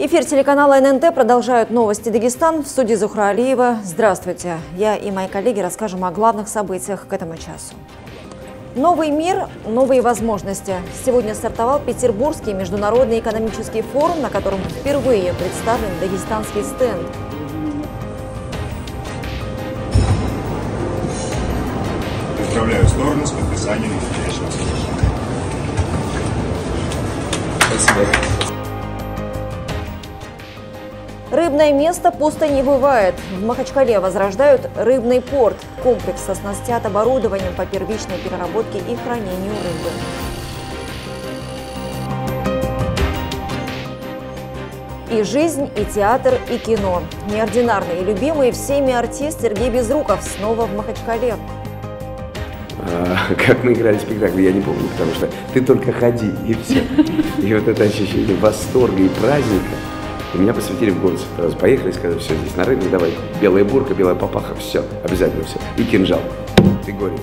Эфир телеканала ННТ продолжают новости Дагестан. В студии Зухра Алиева. Здравствуйте. Я и мои коллеги расскажем о главных событиях к этому часу. Новый мир, новые возможности. Сегодня стартовал Петербургский международный экономический форум, на котором впервые представлен дагестанский стенд. Поздравляю стороны с подписанием настоящего соглашения. Спасибо. Рыбное место пусто не бывает. В Махачкале возрождают рыбный порт. Комплекс оснастят оборудованием по первичной переработке и хранению рыбы. И жизнь, и театр, и кино. Неординарный и любимый всеми артист Сергей Безруков снова в Махачкале. А, как мы играли спектакль, я не помню, потому что ты только ходи, и все. И вот это ощущение восторга и праздника – и меня посвятили в город сразу. Поехали, сказали, все, здесь на рынок, давай, белая бурка, белая папаха, все, обязательно все. И кинжал. Ты горец.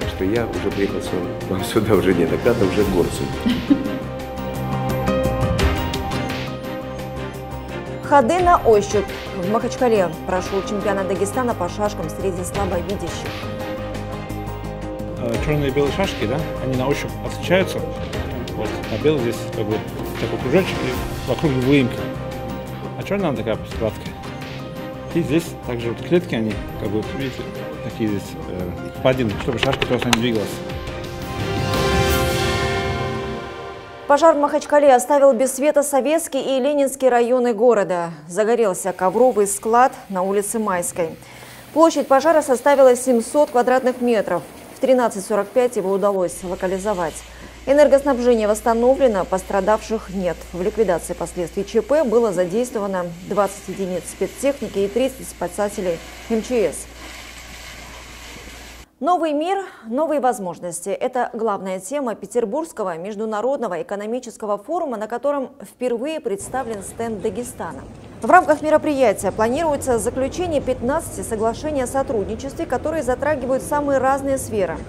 Так что я уже приехал сюда, вам сюда уже неоднократно, уже горцем. Ходы на ощупь. В Махачкале прошел чемпионат Дагестана по шашкам среди слабовидящих. Э, Черные и белые шашки, да, они на ощупь отличаются. Вот, а белый здесь как бы такой кружочек и вокруг выемка. Она такая гладкая. И здесь также вот клетки, они, как бы, видите, такие здесь э, по один, чтобы шашка просто не двигалась. Пожар в Махачкале оставил без света советский и ленинский районы города. Загорелся ковровый склад на улице Майской. Площадь пожара составила 700 квадратных метров. В 13.45 его удалось локализовать. Энергоснабжение восстановлено, пострадавших нет. В ликвидации последствий ЧП было задействовано 20 единиц спецтехники и 30 спасателей МЧС. Новый мир, новые возможности – это главная тема Петербургского международного экономического форума, на котором впервые представлен стенд Дагестана. В рамках мероприятия планируется заключение 15 соглашений о сотрудничестве, которые затрагивают самые разные сферы –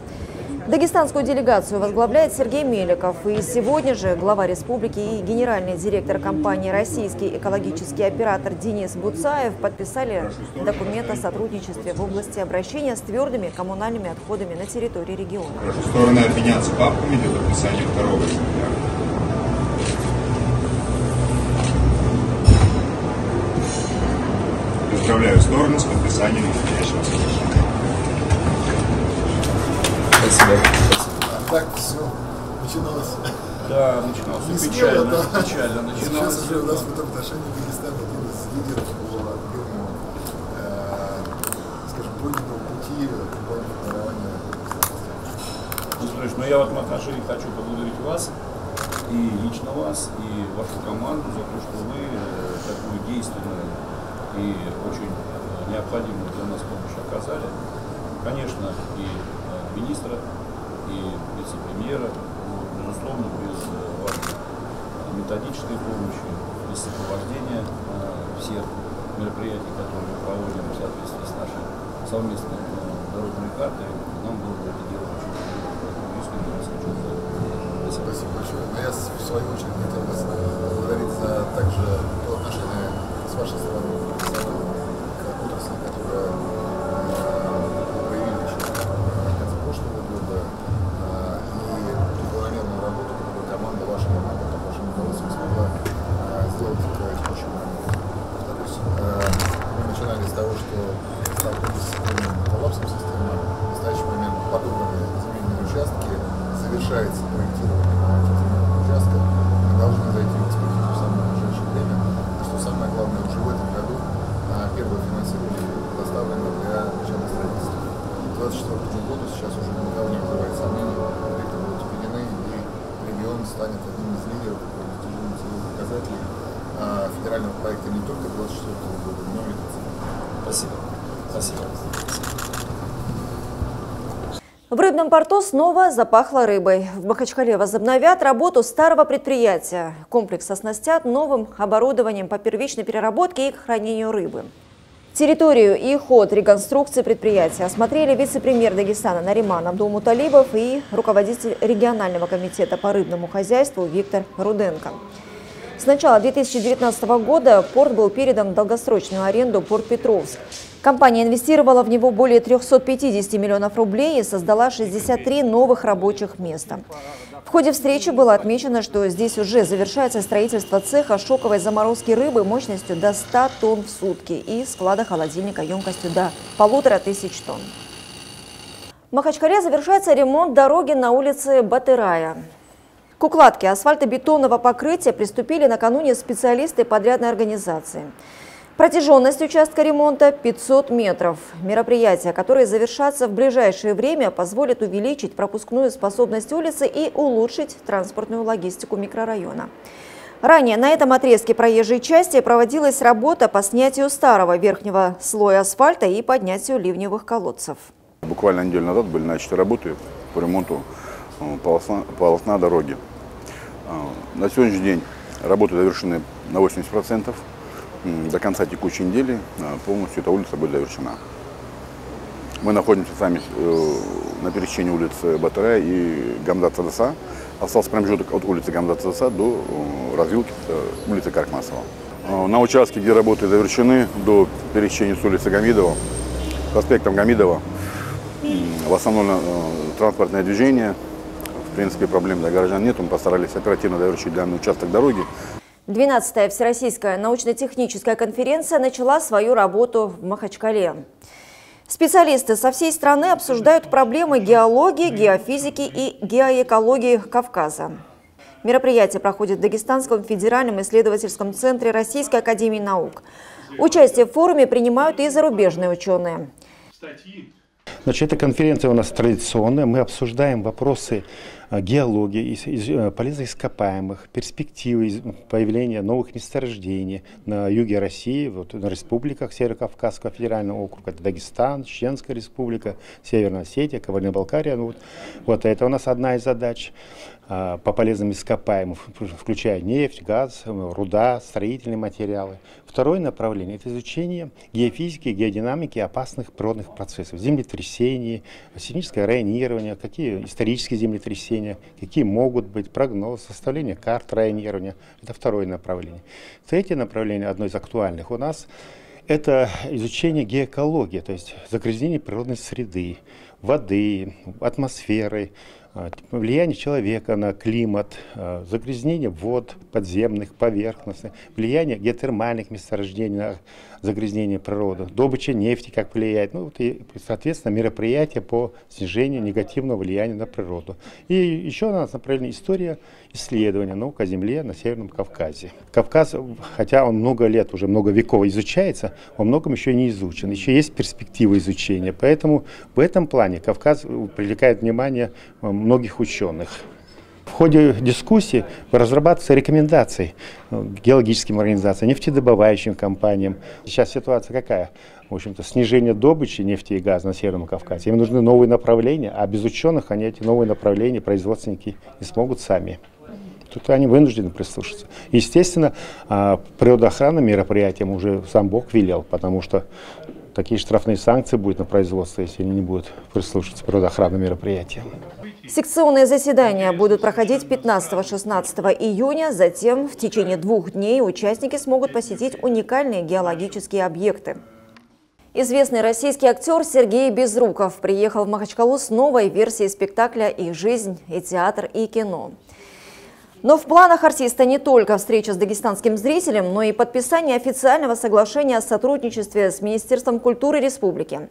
Дагестанскую делегацию возглавляет Сергей Меликов. И сегодня же глава республики и генеральный директор компании «Российский экологический оператор» Денис Буцаев подписали документ о сотрудничестве в области обращения с твердыми коммунальными отходами на территории региона. Стороны обменяться папками для подписания второго экземпляра. Поздравляю стороны с подписанием настоящего. Спасибо. Так все начиналось. Да, начиналось Не печально, смело, да. печально начиналось. Сейчас уже у нас в этом отношении Дагестан один из лидеров по объему, э, скажем, пройденного пути глобального формирования Ну, Слушай, ну я в этом отношении хочу поблагодарить вас, и лично вас, и вашу команду за то, что вы э, такую действенную и очень э, необходимую для нас помощь оказали. Конечно, и министра, и вице-премьера, безусловно, без э, вашей методической помощи, без сопровождения э, всех мероприятий, которые мы проводим в соответствии с нашей совместной э, дорожной картой, нам было бы это делать очень трудно. Спасибо. Большое. Но я, в свою очередь, земельных участков. Мы должны зайти в экспертизу в самое ближайшее время. И что самое главное, уже в этом году а, первое финансирование доставлено для начала строительства. К 2024 году сейчас уже никого не вызывает сомнений, объекты будут введены, и регион станет одним из лидеров по достижению целевых показателей а, федерального проекта не только 2024 года, но и 2025. Спасибо. Спасибо. В рыбном порту снова запахло рыбой. В Махачкале возобновят работу старого предприятия. Комплекс оснастят новым оборудованием по первичной переработке и хранению рыбы. Территорию и ход реконструкции предприятия осмотрели вице-премьер Дагестана Нариман Абдулмуталибов и руководитель регионального комитета по рыбному хозяйству Виктор Руденко. С начала 2019 года порт был передан в долгосрочную аренду Порт Петровск. Компания инвестировала в него более 350 миллионов рублей и создала 63 новых рабочих места. В ходе встречи было отмечено, что здесь уже завершается строительство цеха шоковой заморозки рыбы мощностью до 100 тонн в сутки и склада холодильника емкостью до полутора тысяч тонн. В Махачкале завершается ремонт дороги на улице Батырая. К укладке асфальтобетонного покрытия приступили накануне специалисты подрядной организации. Протяженность участка ремонта 500 метров. Мероприятия, которые завершатся в ближайшее время, позволят увеличить пропускную способность улицы и улучшить транспортную логистику микрорайона. Ранее на этом отрезке проезжей части проводилась работа по снятию старого верхнего слоя асфальта и поднятию ливневых колодцев. Буквально неделю назад были начаты работы по ремонту э, полосна, полосна дороги. Э, на сегодняшний день работы завершены на 80%. До конца текущей недели э, полностью эта улица будет завершена. Мы находимся сами на пересечении улицы Батарая и Гамза Цадаса. Остался промежуток от улицы Гамза Цадаса до развилки улицы Каркмасова. На участке, где работы завершены, до пересечения с улицы Гамидова, проспектом Гамидова, восстановлено э, транспортное движение. В принципе, проблем для горожан нет. Мы постарались оперативно завершить данный участок дороги. 12-я Всероссийская научно-техническая конференция начала свою работу в Махачкале. Специалисты со всей страны обсуждают проблемы геологии, геофизики и геоэкологии Кавказа. Мероприятие проходит в Дагестанском федеральном исследовательском центре Российской академии наук. Участие в форуме принимают и зарубежные ученые. Значит, эта конференция у нас традиционная. Мы обсуждаем вопросы э, геологии, э, полезных ископаемых, перспективы появления новых месторождений на юге России, вот, на республиках Северо-Кавказского федерального округа, это Дагестан, Чеченская республика, Северная Осетия, Кабардино-Балкария. Ну, вот, вот это у нас одна из задач. А, по полезным ископаемым, включая нефть, газ, руда, строительные материалы. Второе направление – это изучение геофизики, геодинамики опасных природных процессов, землетрясений, сейсмическое районирование, какие исторические землетрясения, какие могут быть, прогноз, составление карт районирования. Это второе направление. Третье направление, одно из актуальных у нас – это изучение геокологии, то есть загрязнение природной среды, воды, атмосферы, влияние человека на климат, а, загрязнение вод подземных, поверхностных, влияние геотермальных месторождений на загрязнение природы, добыча нефти как влияет, ну вот и, соответственно, мероприятия по снижению негативного влияния на природу. И еще у нас направлена история исследования наук о Земле на Северном Кавказе. Кавказ, хотя он много лет, уже много веков изучается, во многом еще не изучен, еще есть перспектива изучения, поэтому в этом плане Кавказ привлекает внимание многих ученых. В ходе дискуссии разрабатываются рекомендации э, геологическим организациям, нефтедобывающим компаниям. Сейчас ситуация какая? В общем-то, снижение добычи нефти и газа на Северном Кавказе. Им нужны новые направления, а без ученых они эти новые направления, производственники, не смогут сами. Тут они вынуждены прислушаться. Естественно, а, природоохранным мероприятиям уже сам Бог велел, потому что такие штрафные санкции будут на производство, если они не будут прислушиваться природоохранным мероприятиям. Секционные заседания будут проходить 15-16 июня. Затем в течение двух дней участники смогут посетить уникальные геологические объекты. Известный российский актер Сергей Безруков приехал в Махачкалу с новой версией спектакля «И жизнь, и театр, и кино». Но в планах артиста не только встреча с дагестанским зрителем, но и подписание официального соглашения о сотрудничестве с Министерством культуры республики.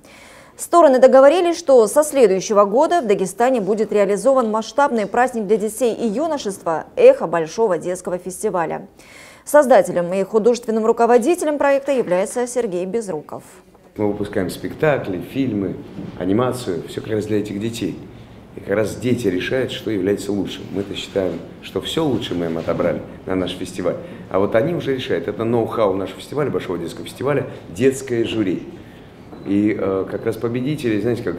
Стороны договорились, что со следующего года в Дагестане будет реализован масштабный праздник для детей и юношества «Эхо Большого детского фестиваля». Создателем и художественным руководителем проекта является Сергей Безруков. Мы выпускаем спектакли, фильмы, анимацию, все как раз для этих детей. И как раз дети решают, что является лучшим. Мы-то считаем, что все лучшее мы им отобрали на наш фестиваль. А вот они уже решают. Это ноу-хау нашего фестиваля, Большого детского фестиваля, детское жюри. И э, как раз победители, знаете, как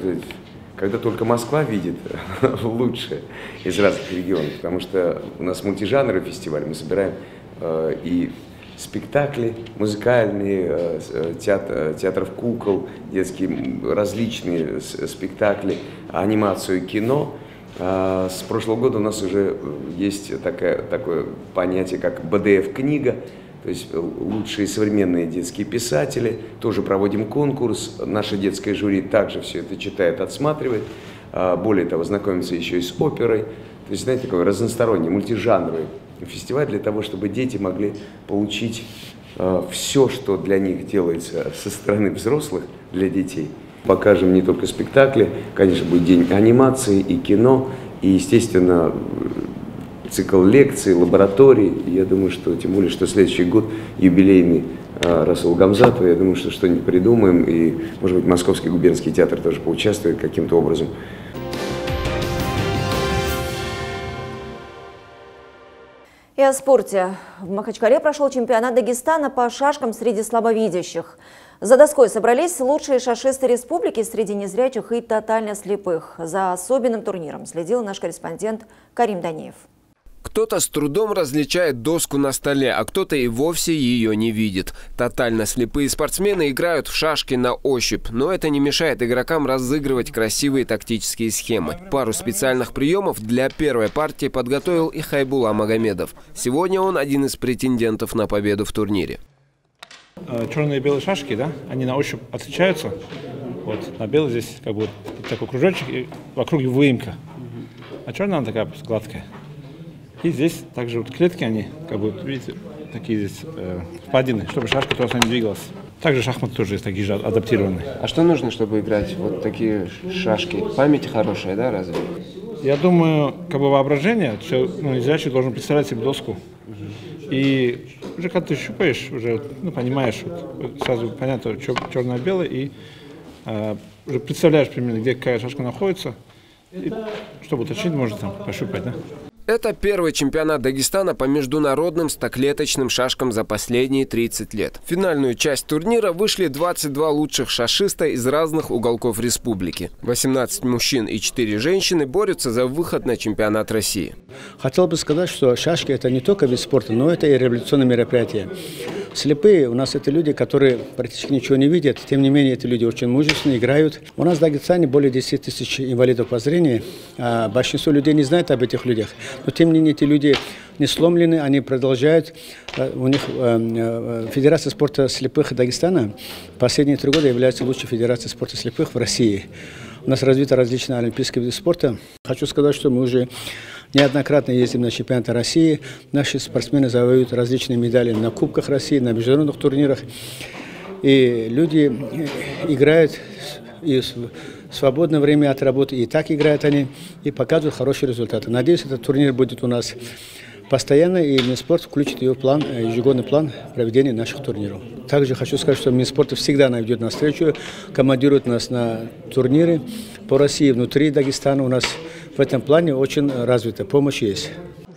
когда только Москва видит лучшее из разных регионов, потому что у нас мультижанровый фестиваль, мы собираем э, и спектакли музыкальные, э, э, театр, э, театров кукол, детские различные спектакли, анимацию, кино. А с прошлого года у нас уже есть такое, такое понятие, как БДФ-книга, то есть лучшие современные детские писатели. Тоже проводим конкурс. Наше детское жюри также все это читает, отсматривает. А, более того, знакомится еще и с оперой. То есть, знаете, такой разносторонний, мультижанровый фестиваль для того, чтобы дети могли получить а, все, что для них делается со стороны взрослых для детей. Покажем не только спектакли, конечно, будет день анимации и кино, и, естественно, цикл лекций, лабораторий. Я думаю, что тем более, что следующий год юбилейный а, Расул Гамзатова, я думаю, что что-нибудь придумаем, и, может быть, Московский губернский театр тоже поучаствует каким-то образом. И о спорте. В Махачкале прошел чемпионат Дагестана по шашкам среди слабовидящих. За доской собрались лучшие шашисты республики среди незрячих и тотально слепых. За особенным турниром следил наш корреспондент Карим Данеев. Кто-то с трудом различает доску на столе, а кто-то и вовсе ее не видит. Тотально слепые спортсмены играют в шашки на ощупь, но это не мешает игрокам разыгрывать красивые тактические схемы. Пару специальных приемов для первой партии подготовил и Хайбула Магомедов. Сегодня он один из претендентов на победу в турнире. Э, черные и белые шашки, да, они на ощупь отличаются. Вот, на белый здесь как бы такой кружочек, и вокруг выемка. А черная она такая гладкая. И здесь также вот клетки, они, как бы, видите, такие здесь э, впадины, чтобы шашка туда не двигалась. Также шахматы тоже есть такие же адаптированные. А что нужно, чтобы играть вот такие шашки? Память хорошая, да, разве? Я думаю, как бы воображение, все, ну, незрячий должен представлять себе доску. И уже когда ты щупаешь, уже ну, понимаешь, вот, сразу понятно, черно-белое, и э, уже представляешь примерно, где какая шашка находится. И, чтобы уточнить, можно там пощупать, да? Это первый чемпионат Дагестана по международным стоклеточным шашкам за последние 30 лет. В финальную часть турнира вышли 22 лучших шашиста из разных уголков республики. 18 мужчин и 4 женщины борются за выход на чемпионат России. Хотел бы сказать, что шашки – это не только вид спорта, но это и революционное мероприятие. Слепые у нас это люди, которые практически ничего не видят. Тем не менее, эти люди очень мужественные, играют. У нас в Дагестане более 10 тысяч инвалидов по зрению. А большинство людей не знает об этих людях. Но тем не менее, эти люди не сломлены, они продолжают. Э, у них э, э, Федерация спорта слепых Дагестана последние три года является лучшей федерацией спорта слепых в России. У нас развиты различные олимпийские виды спорта. Хочу сказать, что мы уже неоднократно ездим на чемпионаты России. Наши спортсмены завоюют различные медали на Кубках России, на международных турнирах. И люди играют и свободное время от работы, и так играют они, и показывают хорошие результаты. Надеюсь, этот турнир будет у нас постоянно, и Минспорт включит ее в план, э, ежегодный план проведения наших турниров. Также хочу сказать, что Минспорт всегда найдет на встречу, командирует нас на турниры по России, внутри Дагестана у нас в этом плане очень развита помощь есть.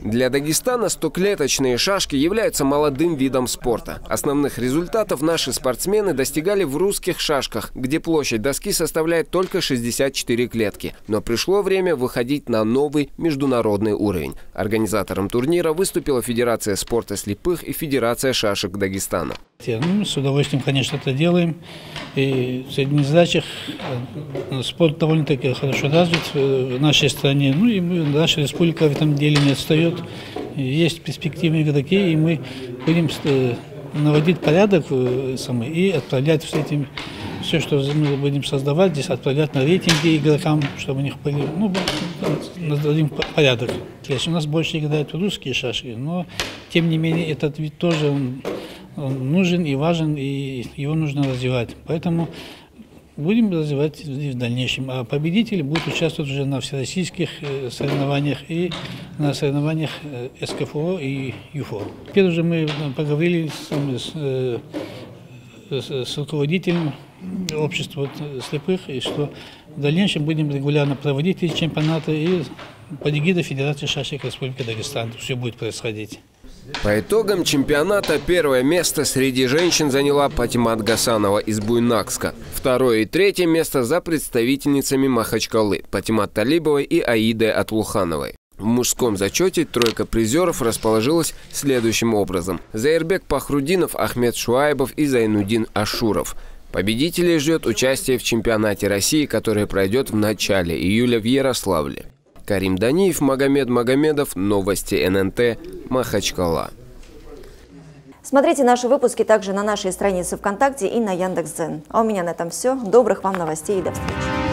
Для Дагестана стоклеточные шашки являются молодым видом спорта. Основных результатов наши спортсмены достигали в русских шашках, где площадь доски составляет только 64 клетки. Но пришло время выходить на новый международный уровень. Организатором турнира выступила Федерация спорта слепых и Федерация шашек Дагестана. Ну, с удовольствием, конечно, это делаем. И среди незрячих э, спорт довольно-таки хорошо развит в нашей стране. Ну и наша республика в этом деле не отстает. Есть перспективные игроки, и мы будем э, наводить порядок э, самый, и отправлять все этим все, что мы будем создавать, здесь отправлять на рейтинги игрокам, чтобы у них были, ну, дадим порядок. То есть у нас больше играют русские шашки, но тем не менее этот вид тоже он нужен и важен, и его нужно развивать. Поэтому будем развивать в дальнейшем. А победители будут участвовать уже на всероссийских э, соревнованиях и на соревнованиях э, СКФО и ЮФО. Теперь уже мы э, поговорили с, с, с руководителем общества слепых, и что в дальнейшем будем регулярно проводить эти чемпионаты и под эгидой Федерации шашек Республики Дагестан все будет происходить. По итогам чемпионата первое место среди женщин заняла Патимат Гасанова из Буйнакска. Второе и третье место за представительницами Махачкалы Патимат Талибовой и Аидой Атлухановой. В мужском зачете тройка призеров расположилась следующим образом. Заирбек Пахрудинов, Ахмед Шуайбов и Зайнудин Ашуров. Победителей ждет участие в чемпионате России, который пройдет в начале июля в Ярославле. Карим Даниев, Магомед Магомедов, Новости ННТ, Махачкала. Смотрите наши выпуски также на нашей странице ВКонтакте и на Яндекс.Дзен. А у меня на этом все. Добрых вам новостей и до встречи.